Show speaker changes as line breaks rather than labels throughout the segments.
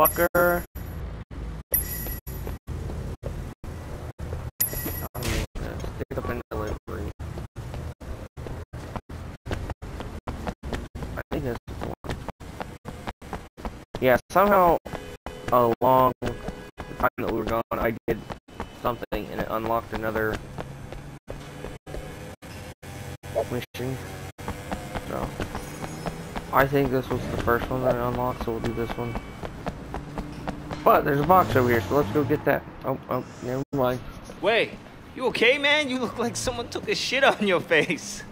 Uh, the one. Yeah, somehow along the time that we were gone, I did something and it unlocked another mission. So, I think this was the first one that I unlocked, so we'll do this one. But there's a box over here, so let's go get that. Oh, oh, never mind.
Wait, you okay, man? You look like someone took a shit on your face.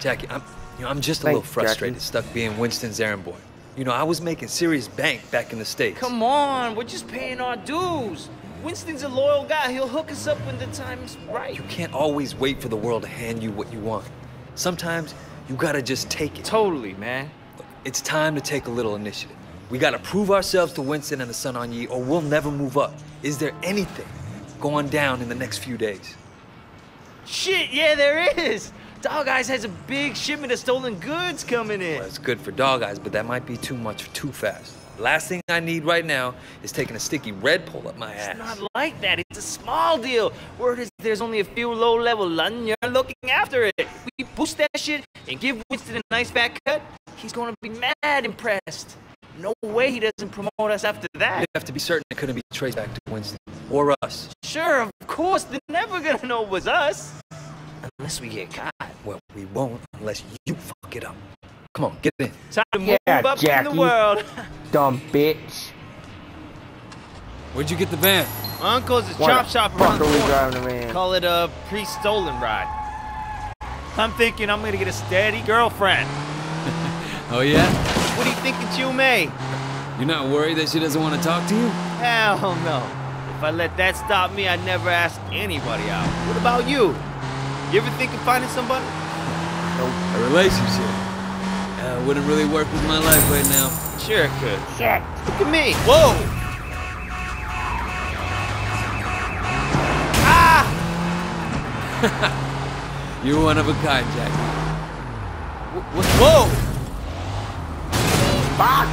Jackie, I'm, you know, I'm just a
Thanks,
little frustrated,
Jackie.
stuck being Winston's errand boy. You know, I was making serious bank back in the States.
Come on, we're just paying our dues. Winston's a loyal guy. He'll hook us up when the time's right.
You can't always wait for the world to hand you what you want. Sometimes you gotta just take it.
Totally, man.
Look, it's time to take a little initiative. We gotta prove ourselves to Winston and the Sun On Yee, or we'll never move up. Is there anything going down in the next few days?
Shit, yeah, there is. Dog Eyes has a big shipment of stolen goods coming in.
Well, it's good for dog eyes, but that might be too much too fast. Last thing I need right now is taking a sticky red pole up my ass.
It's not like that. It's a small deal. Word is there's only a few low-level London looking after it. We boost that shit and give Winston a nice fat cut. He's gonna be mad impressed. No way he doesn't promote us after that.
You have to be certain it couldn't be traced back to Winston or us.
Sure, of course, they're never gonna know it was us. Unless we get caught.
Well, we won't unless you fuck it up. Come on, get in.
Time to move
Yeah,
up in
Jackie.
the world.
Dumb bitch.
Where'd you get the van?
My uncle's a
Why
chop
the
shop
fuck
around
are
the
we
corner.
driving a van?
Call it a pre-stolen ride. I'm thinking I'm gonna get a steady girlfriend.
Oh yeah?
What do you think of Chu May?
You're not worried that she doesn't want to talk to you?
Hell no. If I let that stop me, I'd never ask anybody out. What about you? You ever think of finding somebody? No.
A relationship. Uh, wouldn't really work with my life right now.
Sure it could.
Shit.
Look at me. Whoa! Ah!
You're one of a kind, Jackie.
Wh- wh- Whoa!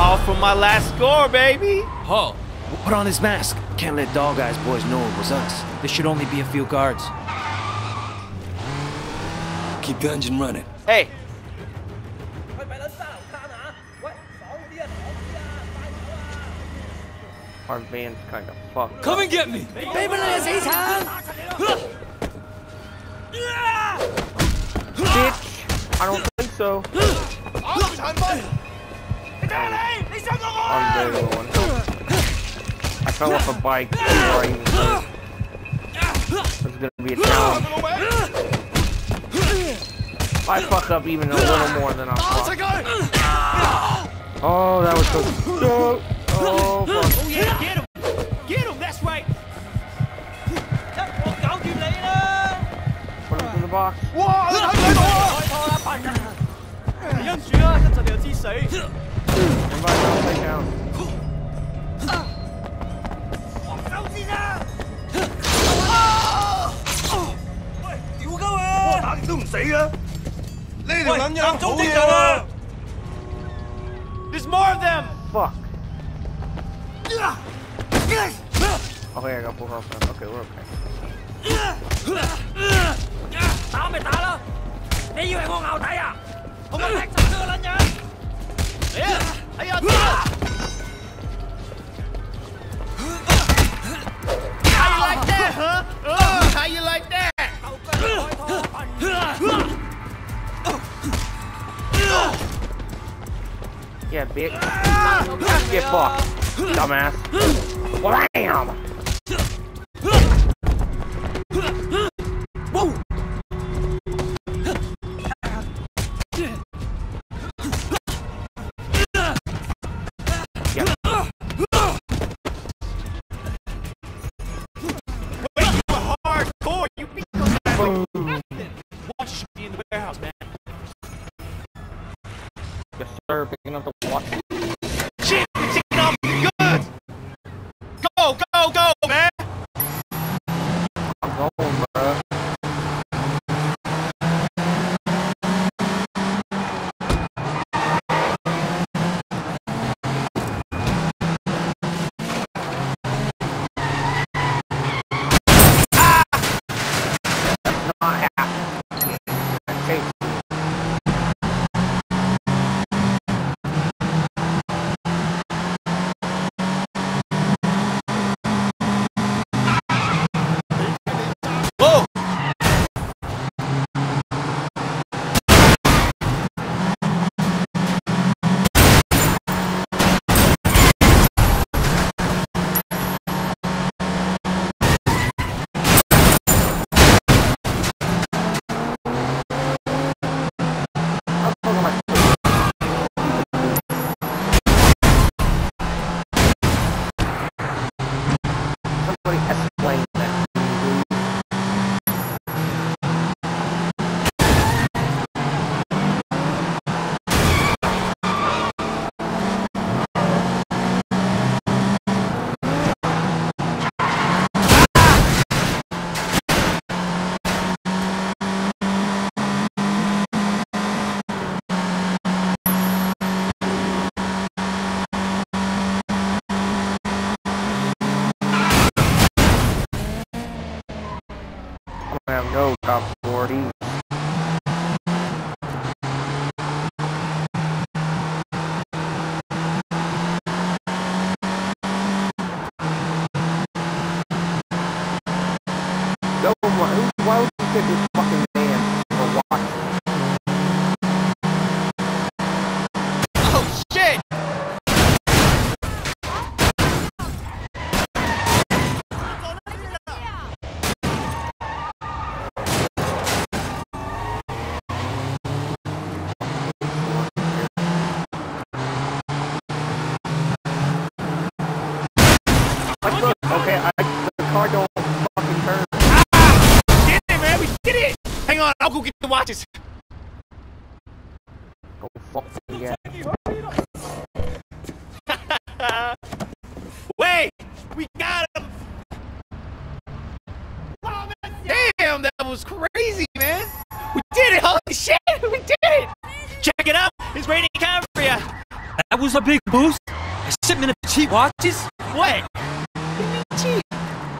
All from my last score, baby.
Paul,
Put on his mask. Can't let Dog Eyes boys know it was us. There should only be a few guards.
keep the engine running.
Hey,
Our van's kind of fucked.
Come and get me!
Bitch. Fell off a bike before I even is gonna be a challenge. If I fuck up even a little more than I'm fucked. Oh, that was so. Oh, oh fuck.
Oh yeah, get him! Get him, that's right!
Put him in the box. Everybody else take down.
There's more of them.
Fuck. Okay, I got both of them. Okay, we're okay.
打咪打啦！你以為我牛底啊？我
咪踢走佢個撚樣！
哎呀，哎呀！You like that? Yeah, bitch. Get fucked, dumbass.
Wham! Sir. Picking up the watch.
Shit, we're taking off the goods! Go, go, go, man!
I'm going, bro. got 40. Go, why, why would you pick this fucking man for watch?
Oh, shit!
Like, look, okay, I, the car don't fucking turn.
Get it, man! We did it! Hang on, I'll go get the watches.
Oh, fuck, yeah.
Wait! We got him! Damn, that was crazy, man! We did it! Holy shit! We did it! Check it out! It's raining Cambria!
That was a big boost. A shipment of cheap watches.
What? Cheap.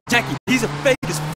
Jackie, he's a fake as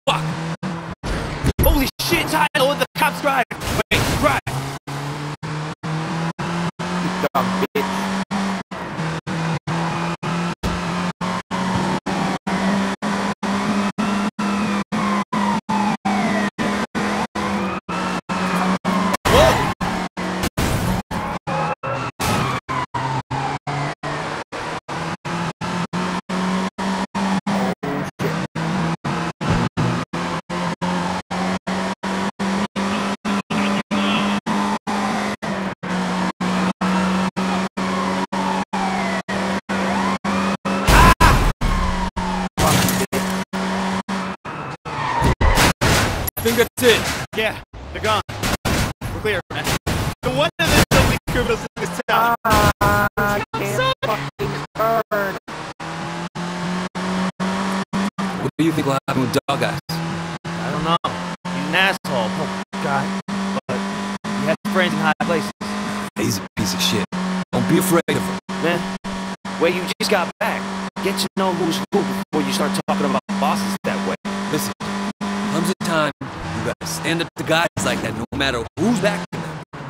What do you think will happen with Dog Eyes?
I don't know. He's an asshole. Oh, God. But he has friends in high places.
He's a piece of shit. Don't be afraid of him.
Man, wait, you just got back. Get to know who's who before you start talking about bosses that way.
Listen, comes a time you gotta stand up to guys like that no matter who's backing them.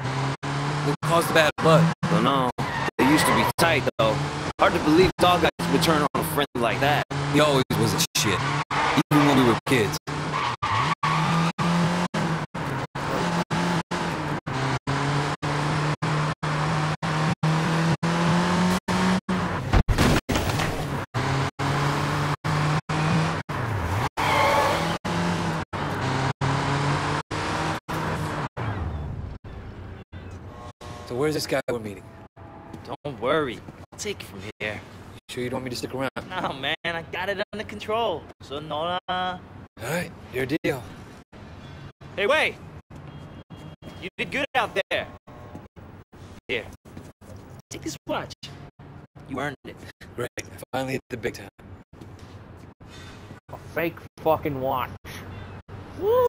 What caused the bad blood?
Don't know. They used to be tight, though. Hard to believe Dog Eyes would turn on a friend like that.
He always was a shit. Even when we were kids. So where's this guy we're meeting?
Don't worry. I'll take it from here.
You sure you don't want me to stick around?
No, man. I got it under control. So, no, uh...
Alright, your deal.
Hey, wait! You did good out there. Here. Take this watch. You earned it.
Great, I finally hit the big time.
A fake fucking watch. Yeah,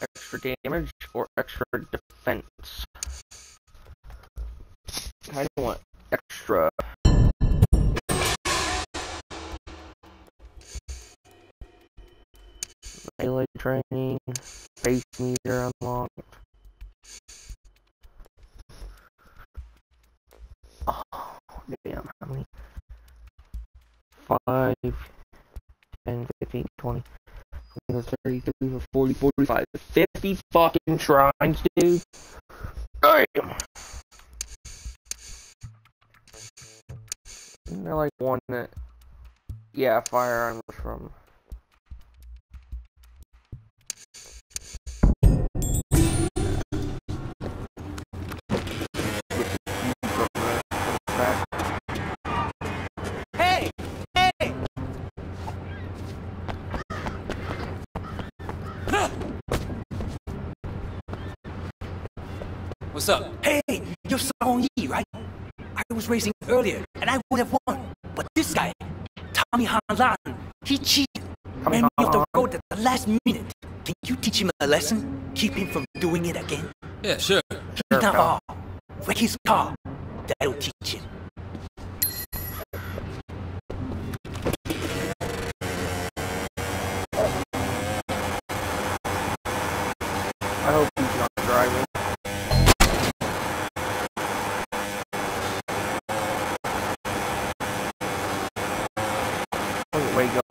extra damage or extra defense? 50 fucking shrines, dude. Damn! Isn't there like one that. Yeah, firearm was from.
Hey!
What's up?
Hey, you're Song Yi, right? I was racing earlier, and I would have won. But this guy, Tommy Han Lan, he cheated.
Tommy
ran me off the road at the last minute. Can you teach him a lesson? Keep him from doing it again?
Yeah, sure.
Sure,
Not all. Wreck his car. That'll teach him.
Look at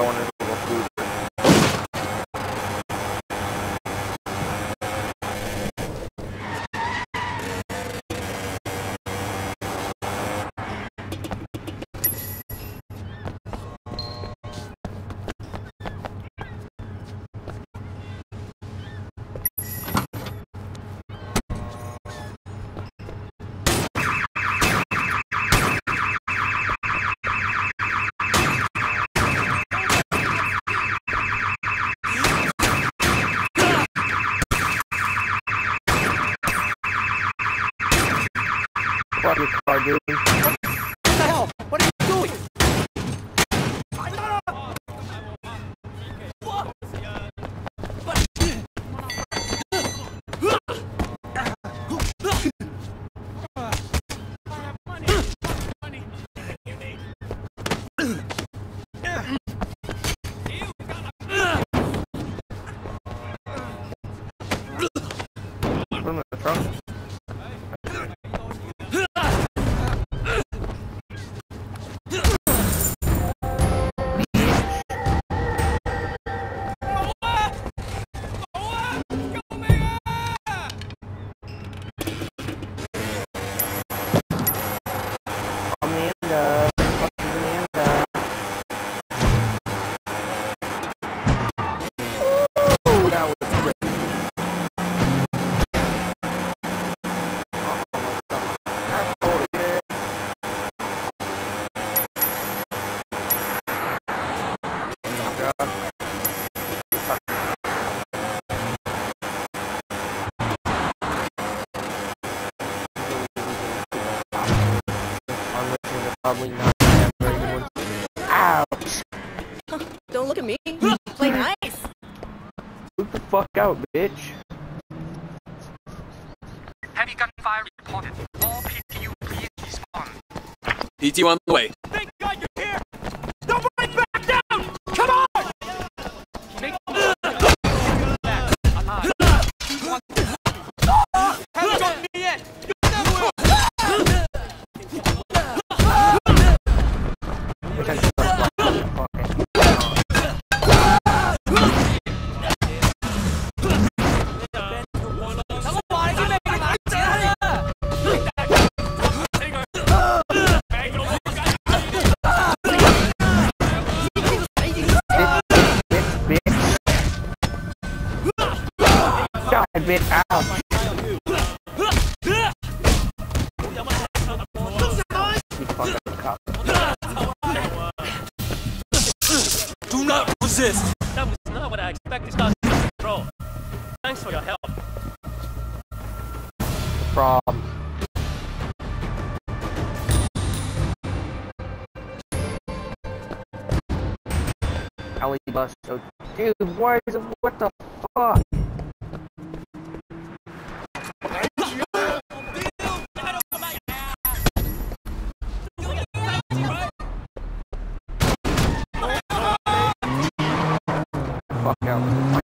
Fuck your car, dude. Probably not have very good ones. Ouch!
Don't look at me. Play nice.
Look the fuck out, bitch.
Heavy gunfire reported. All PTU please respond.
PT on the way.
Thank God you're here!
Bitch. God, bitch, ouch. You fucking cop.
Do not resist.
That was not what I expected to control. Thanks for your help.
problem. Alley bus. So, dude, why is it? What the fuck? Fuck out.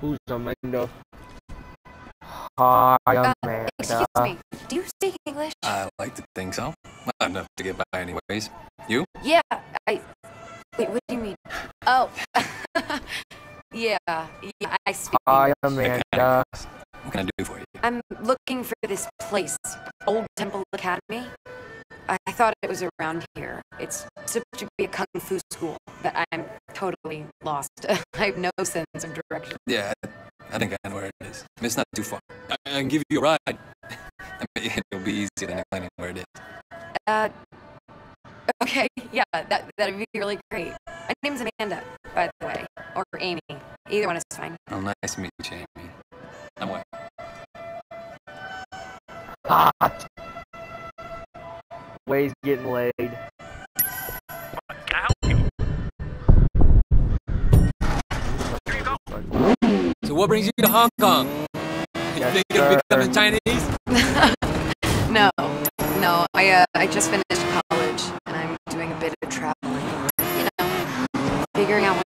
Who's Amanda? Hi,
Uh,
Amanda.
excuse me. Do you speak English?
I like to think so. I'm not enough to get by anyways. You?
yeah, I. Wait, what do you mean? Oh. yeah, yeah, I speak.
Hi,
English.
Amanda.
What can I do for you?
I'm looking for this place, Old Temple Academy. I, I thought it was around here. It's supposed to be a kung fu school, but I'm totally lost. I have no sense of direction.
Yeah, I- I think I know where it is. It's not too far. I, I can give you a ride. I mean, it'll be easier than explaining where it is.
Uh, okay, yeah, that that'd be really great. My name's Amanda, by the way, or Amy. Either one is fine.
Oh, nice to meet you, Amy. I'm Wayne.
Hot. Wei's getting laid.
So what brings you to Hong Kong? You
Yes,
think you'll
sir.
become Chinese?
No, no, I uh, I just finished college and I'm doing a bit of traveling. You know, figuring out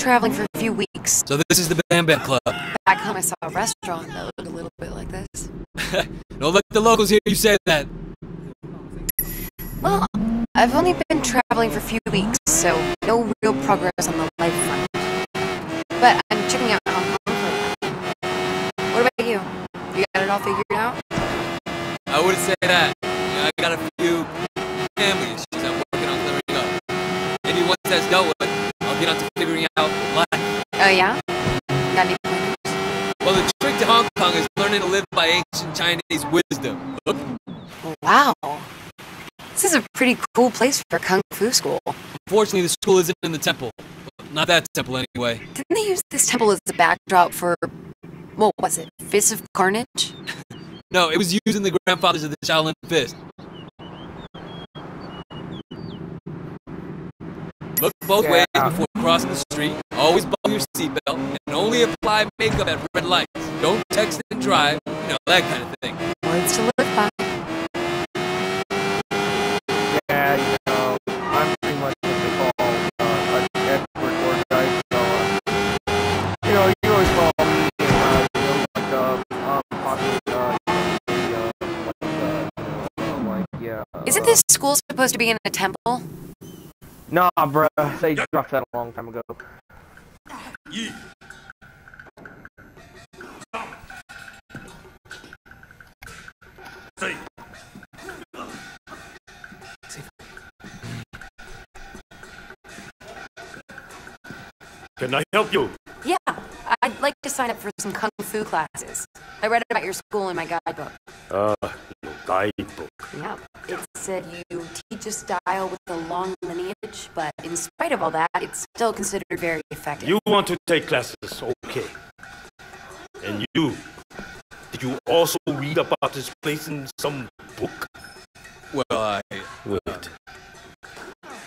traveling for a few weeks.
So this is the Bam Bam Club.
Back home, I saw a restaurant that looked a little bit like this.
Don't let the locals hear you say that.
Well, I've only been traveling for a few weeks, so no real progress on the life front. But I'm checking out Hong Kong for now. What about you? You got it all figured out?
I wouldn't say that. You know, I got a few family issues I'm working on clearing up. Maybe once that's dealt with, I'll get on to figuring out life.
Oh yeah? Got any pointers?
Well, the trick to Hong Kong is learning to live by ancient Chinese wisdom. Look,
Wow. This is a pretty cool place for kung fu school.
Unfortunately, the school isn't in the temple. Not that temple, anyway.
Didn't they use this temple as a backdrop for, what was it, Fist of Carnage?
No, it was using the grandfathers of the Shaolin Fist. Look both
Yeah.
ways before crossing the street. Always buckle your seatbelt and only apply makeup at red lights. Don't text and drive. You know, that kind of thing.
Words to live by.
Yeah, you know, I'm pretty much what they call uh, an expert tour guide. So, uh, you know, you always call me, uh, you know, like, uh, um, possibly, uh, the, uh, like, uh, you know, like, yeah.
Isn't this school supposed to be in a temple?
Nah, bruh. They dropped that a long time ago. Yeah.
Can I help you?
Yeah, I'd like to sign up for some kung fu classes. I read about your school in my guidebook.
Uh, your guidebook.
Yeah, it said you teach a style with a long lineage, but in spite of all that, it's still considered very effective.
You want to take classes, okay. And you, did you also read about this place in some book?
Well, I.
Wait. Uh,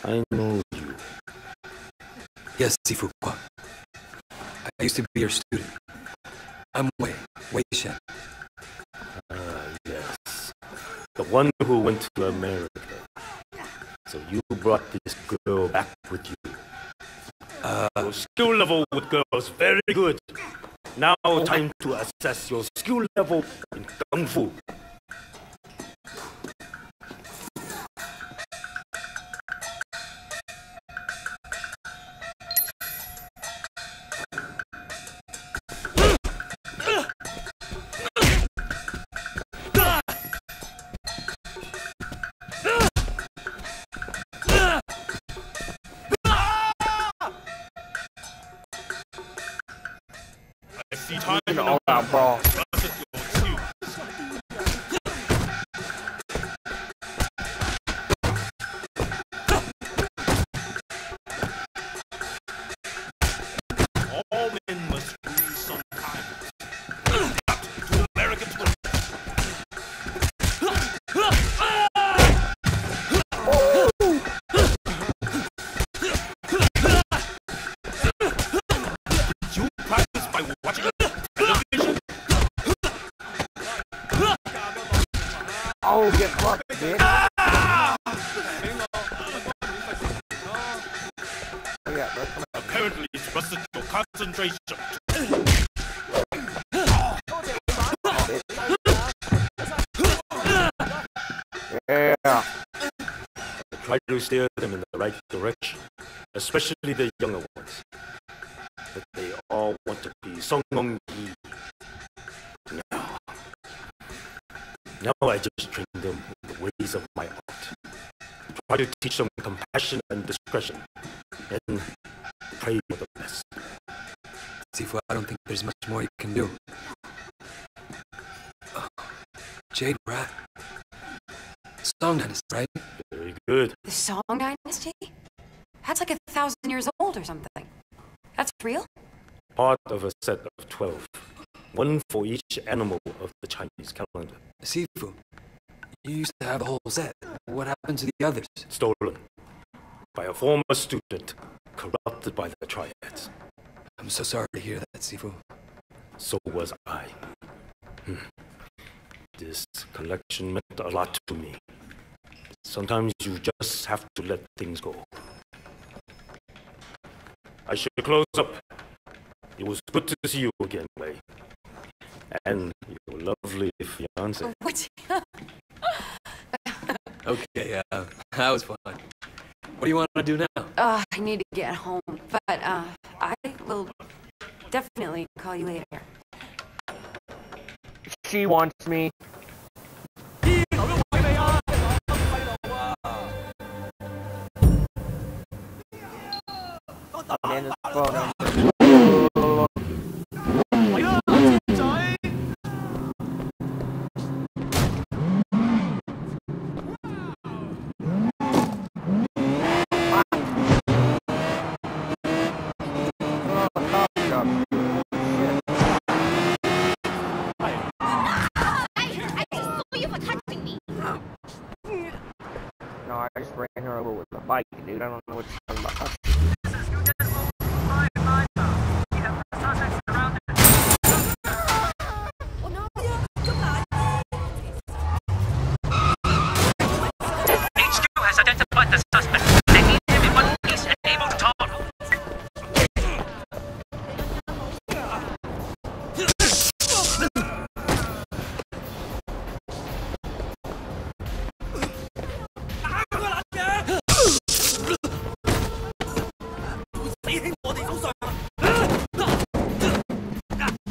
I know you.
Yes, Sifu Kwok. I used to be your student. I'm Wei, Wei Shen.
The one who went to America. So you brought this girl back with you.
Uh,
skill level with girls very good. Now time to assess your skill level in Kung Fu. I see time
You know, all out brawl.
steer them in the right direction, especially the younger ones. But they all want to be Sun On Yee No, Now, I just train them in the ways of my art. Try to teach them compassion and discretion, and pray for the best.
Sifu, I don't think there's much more you can do. Oh, Jade Rat, Song Dynasty, right?
Very good.
The Song Dynasty? That's like a thousand years old or something. That's real?
Part of a set of 12. One for each animal of the Chinese calendar.
Sifu, you used to have a whole set. What happened to the others?
Stolen. By a former student. Corrupted by the Triads.
I'm so sorry to hear that, Sifu.
So was I. Hmm. This collection meant a lot to me. Sometimes you just have to let things go. I should close up. It was good to see you again, Wei. And your lovely fiance.
What?
Okay, uh, that was fun. What do you want to do now?
Uh, I need to get home, but uh, I will definitely call you later.
She wants me. And his phone number. Bike, dude. I don't know what you're talking about.
Identified the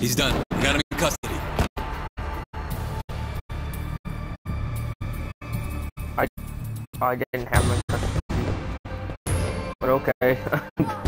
He's done. We got him in custody.
I I didn't have my custody. But okay.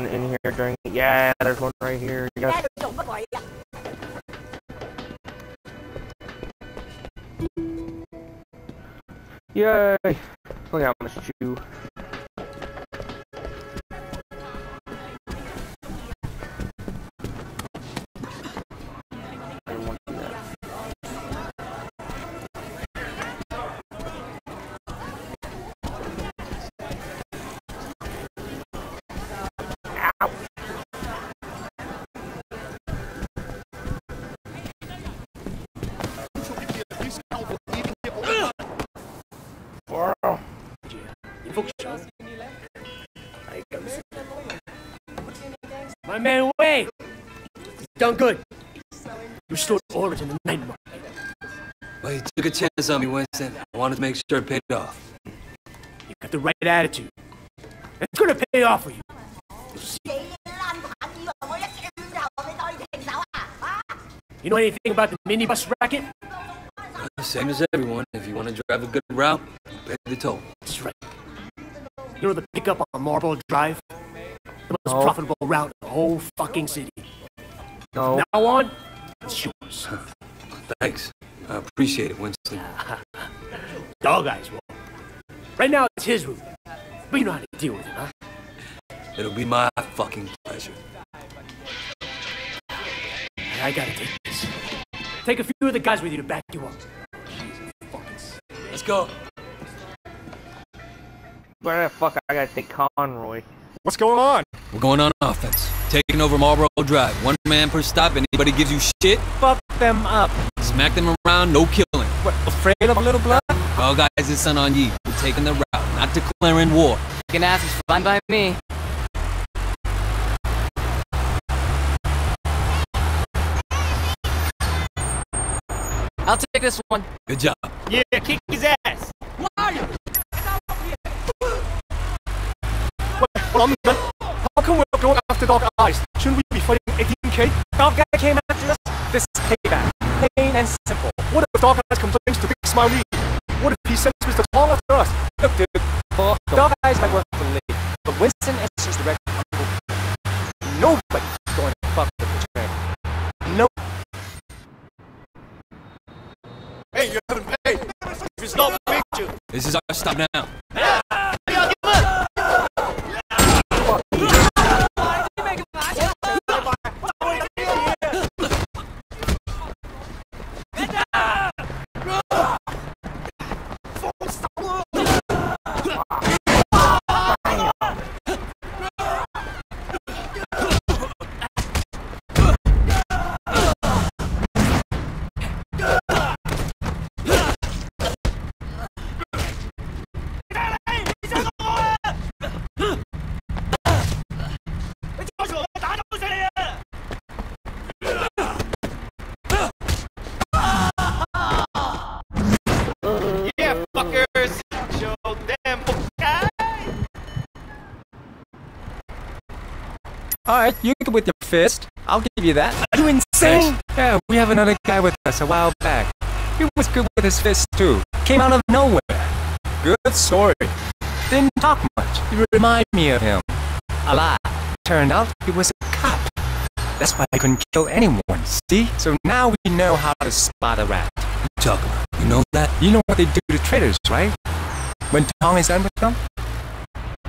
one in here during. Yeah, there's one right here. Yes. Yay! Look how much chew.
He's done good. Restored order to the night market.
Well, you took a chance on me, Winston. I wanted to make sure it paid off.
You got the right attitude. It's gonna pay off for you. You'll see. You know anything about the minibus racket?
Uh, same as everyone. If you want to drive a good route, pay the toll.
That's right. You know the pickup on Marble Drive? The most
No.
profitable route in the whole fucking city.
No.
Now on, it's yours.
Thanks. I appreciate it, Winston.
Dog eyes will. Right now, it's his room. But you know how to deal with it, huh?
It'll be my fucking pleasure.
I gotta take this. Take a few of the guys with you to back you up. Jesus fucking
Let's go.
Where the fuck I gotta take Conroy?
What's going on?
We're going on offense. Taking over Marlboro Drive. One man per stop. Anybody gives you shit,
Fuck them up.
smack them around, no killing.
What, afraid of a little blood?
All guys is Sun On Yee. We're taking the route, not declaring war.
Kicking ass is fine by me. I'll take this one.
Good job.
Yeah, kick his ass.
Well, I'm done. How come we're going after Dog Eyes? Shouldn't we be fighting 18K? Dog Eyes came after us. This is payback. Plain and simple. What if Dog Eyes complains to Big Smile Lee? What if he sends Mr. Tong after us? Look, dude. Dog Eyes might work for Lee, but Winston is just direct uncle. Nobody's going to fuck with the train. No.
Hey, you haven't paid. If it's not the you.
This is our stop now.
Yeah,
Alright, you can with your fist. I'll give you that. Are you insane? Yeah, we have another guy with us a while back. He was good with his fist too. Came out of nowhere. Good story. Didn't talk much. You remind me of him. A lot. Turned out he was a cop. That's why I couldn't kill anyone, see? So now we know how to spot a rat.
You Talk about. You know that?
You know what they do to traitors, right? When Tong is done with them,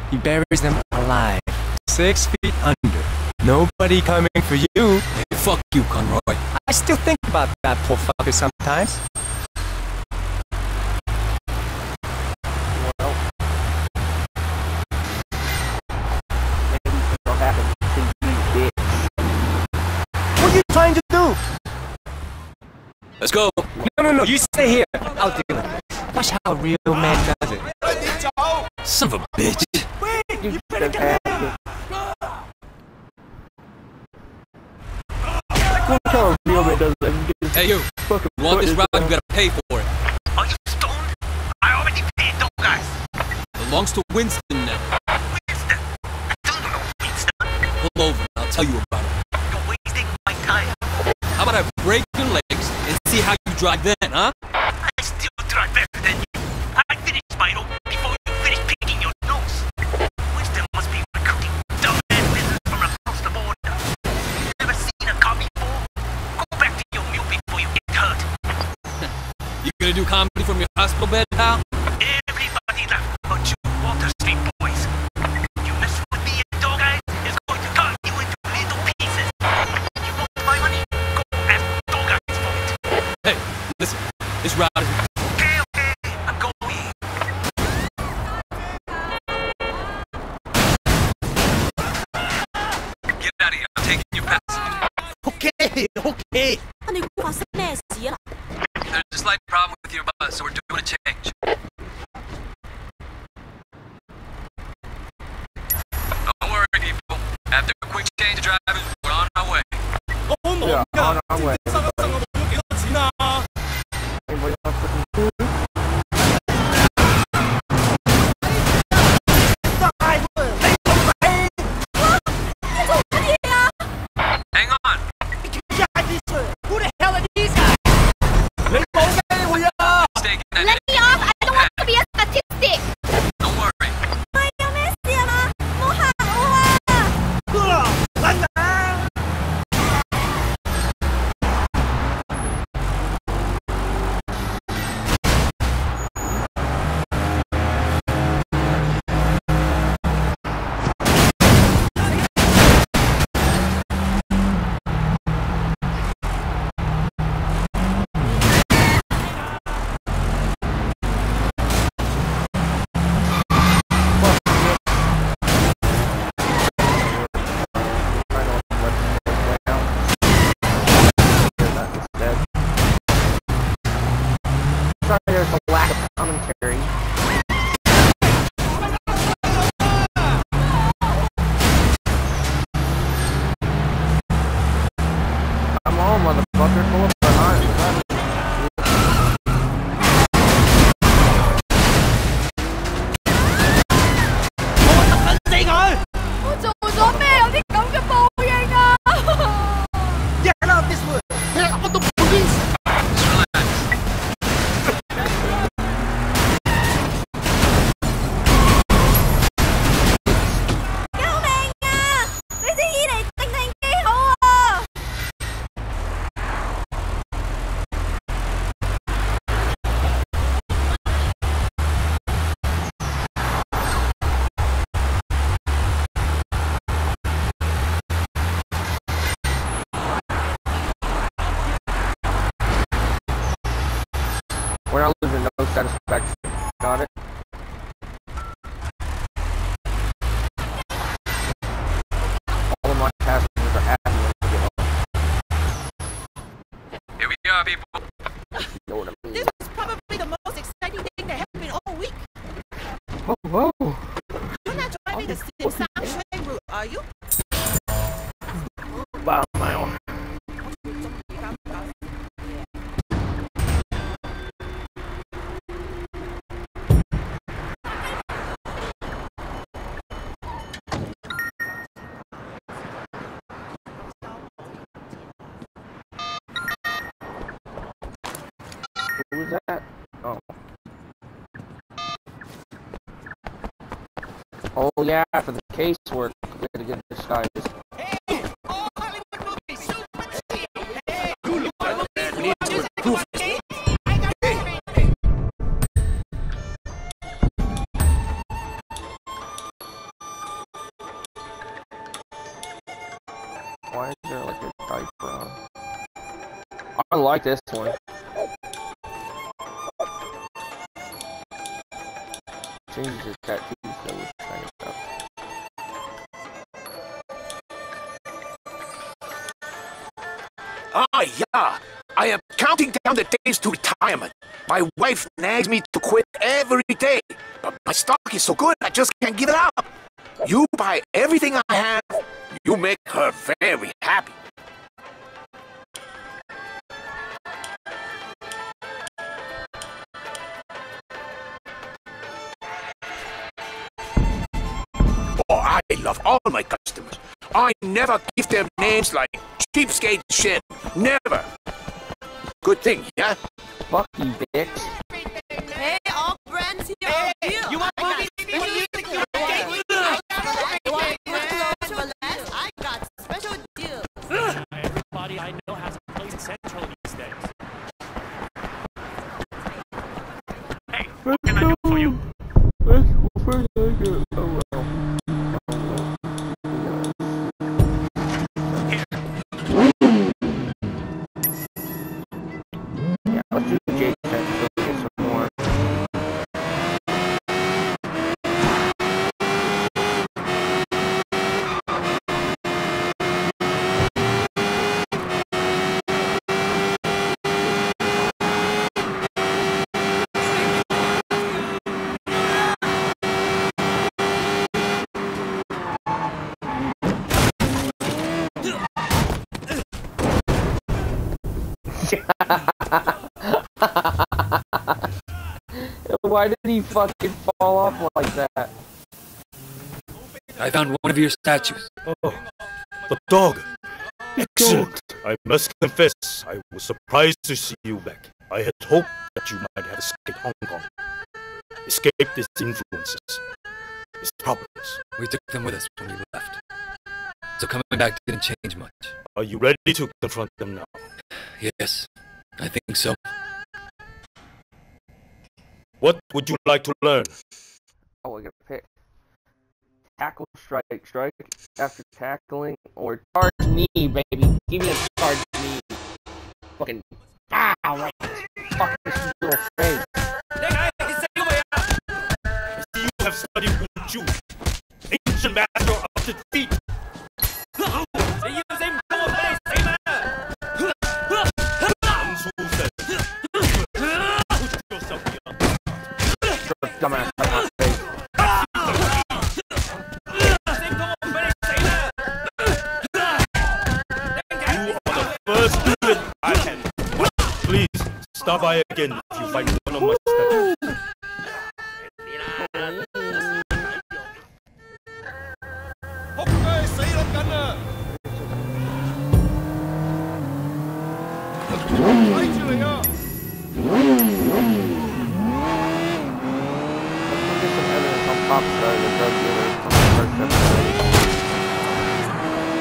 he buries them alive, six feet under. Nobody coming for you.
Hey, fuck you, Conroy.
I still think about that poor fucker sometimes. What are you trying to do?
Let's go.
No, no, no, you stay here. I'll deal with it. Watch how a real man does it.
Son of a bitch.
Wait, You just have
Hey, you.
fucking
You want this route?
down.
You gotta pay for it.
Are you stoned? I already paid those guys.
Belongs to Winston now.
Winston. I don't know Winston.
Pull over. I'll tell you about it.
You're wasting my time.
How about I break your legs and see how you drive then, huh?
I still drive better than you. I finished my before
gonna do comedy from your hospital bed, pal?
Everybody left but you Walter Street boys. You mess with me and Dog Eyes, it's going to cut you into little pieces. You want my money? Go ask Dog Eyes for it.
Hey, listen. This route is
Okay, okay, I'm going.
Get out of here. I'm taking your passenger.
Okay, okay.
There's a slight problem with your bus, so we're doing a change. Don't worry, people. After a quick change of drivers, we're on our way.
Oh yeah, on our way. We're not losing no satisfaction. Got it? All of my passengers are happy.
Here we are, people.
Oh yeah, for the casework, we had to get disguised. Why is there like a diaper on? I like this one.
Ah. I am counting down the days to retirement. My wife nags me to quit every day, but my stock is so good I just can't give it up. You buy everything I have, you make her very happy. Oh, I love all my customers. I never give them names like cheapskate shit. Never. Good thing, yeah?
Fuck you, bitch.
Hey, all brands here are real. You want movies? I got special deals.
Everybody I know has a place in Central these days.
Hey, what can I do for you?
Yeah, Why did he fucking fall off like that?
I found one of your statues.
Oh, the dog. Excellent. I must confess, I was surprised to see you back. I had hoped that you might have escaped Hong Kong. Escaped its influences, its problems.
We took them with us when we left. So coming back didn't change much.
Are you ready to confront them now?
Yes, I think so.
What would you like to learn?
Oh, I gotta pick. Tackle, strike, strike after tackling, or charge me, baby. Give me a charge me. Fucking. Ah, right. Fuck this little face.
You have studied Wu Ju, ancient master of defeat. Stop by again if you find one of my statues.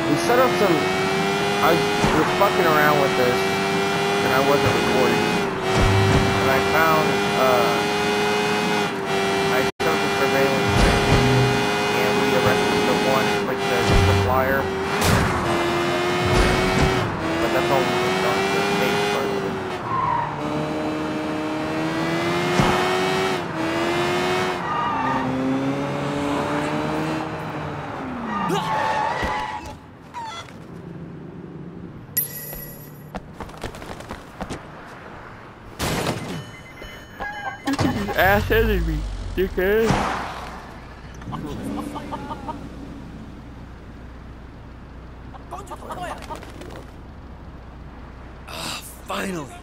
We set up some. I was fucking around with this, and I wasn't recording. And I found, uh, Ass enemy, dickhead.
Ah, finally.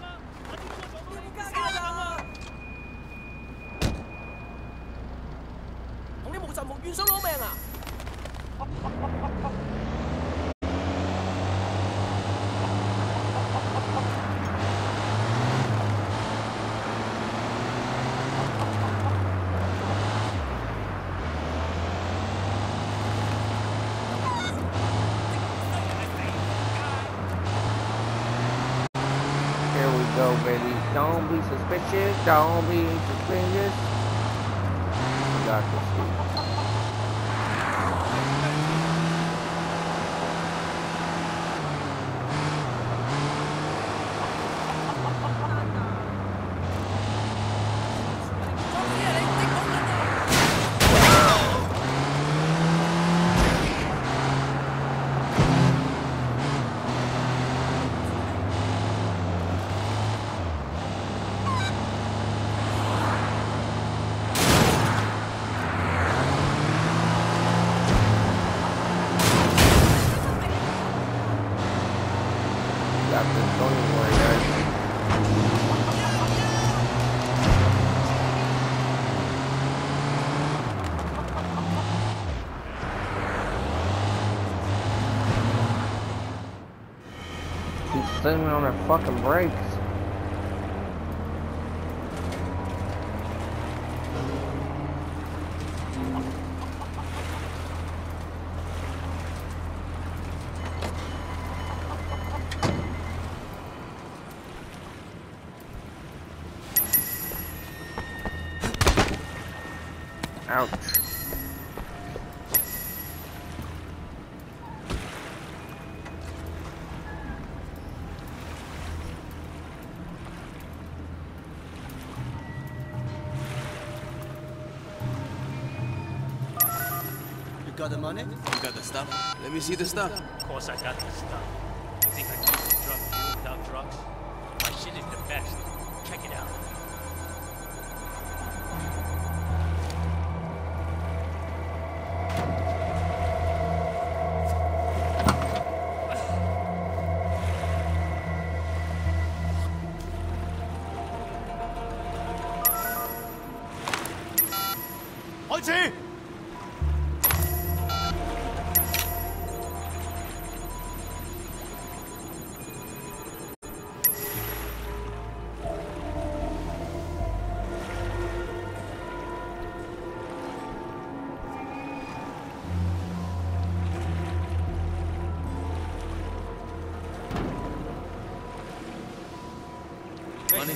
Suspicious. Don't be suspicious. We got this. Slamming on their fucking brakes.
Got the money? You got the stuff? Let me see the stuff.
Of course I got the stuff.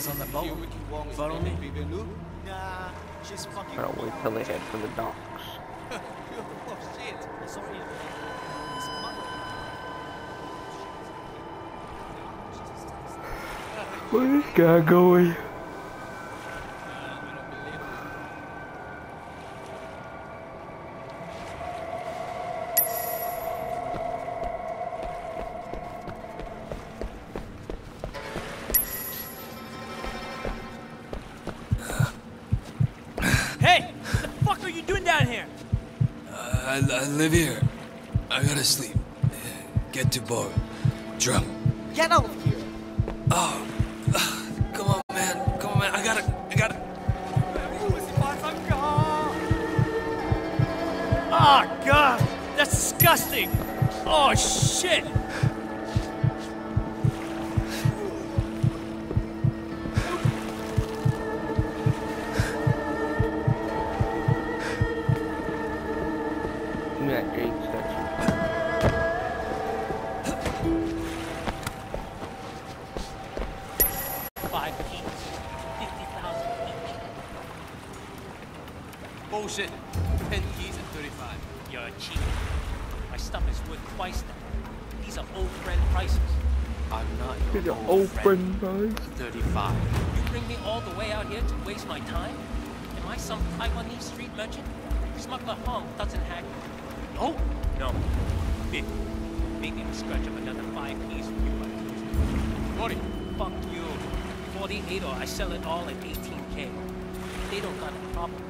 Money's on the boat. Follow me.
Nah, she's fucking.
Gotta wait till they head for the docks.
oh shit. Sorry.
Where's this guy going?
Bullshit. Ten keys and thirty-five.
You're a cheat. My stuff is worth twice that. These are old friend prices.
I'm not
Get
your
your
old
friend, eyes.
Thirty-five.
You bring me all the way out here to waste my time? Am I some Taiwanese street merchant? Smuggler Hong doesn't hack. No? No. Big. Make me scratch up another five keys for you. like
40.
Fuck you. 48 or I sell it all at 18k. they don't got a problem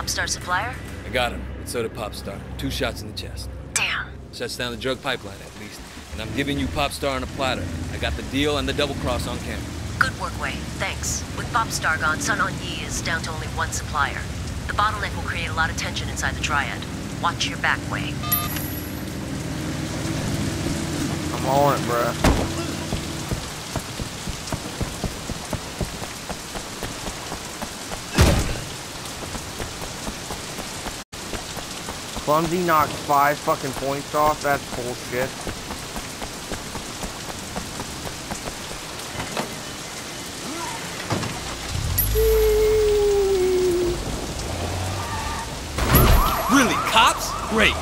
Did you get Popstar's supplier?
I got him, and so did Popstar. Two shots in the chest.
Damn.
Shuts down the drug pipeline, at least. And I'm giving you Popstar on a platter. I got the deal and the double cross on camera.
Good work, Wei. Thanks. With Popstar gone, Sun On Yee is down to only one supplier. The bottleneck will create a lot of tension inside the triad. Watch your back, Wei.
I'm on it, bruh. Clumsy knocked five fucking points off. That's bullshit.
Really, cops? Great.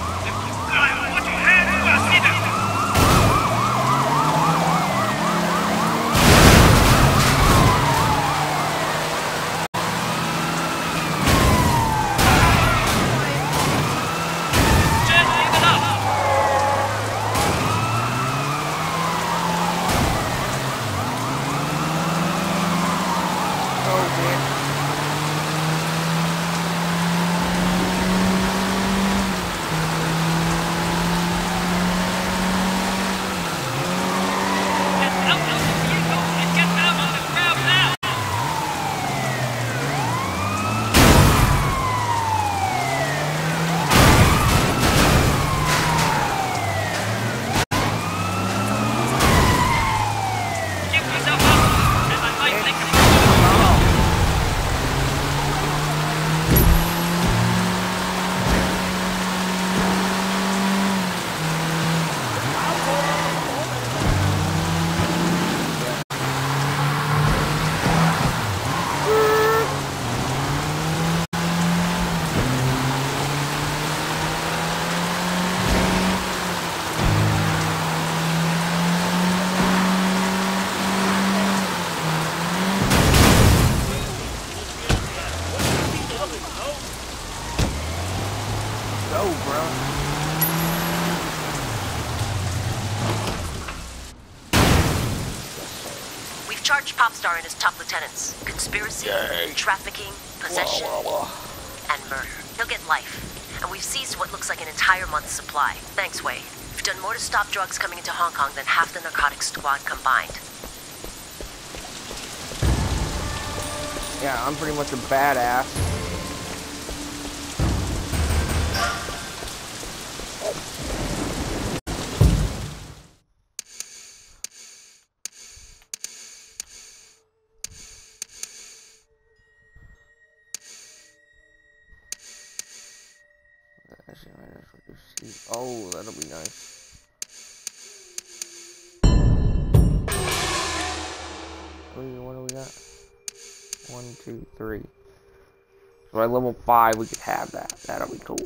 Top lieutenants. Conspiracy, trafficking, possession, and murder. He'll get life. And we've seized what looks like an entire month's supply. Thanks, Wei. We've done more to stop drugs coming into Hong Kong than half the narcotics squad combined.
Yeah, I'm pretty much a badass. Oh, that'll be nice. What do we got? One, two, three. So at level five, we could have that. That'll be cool.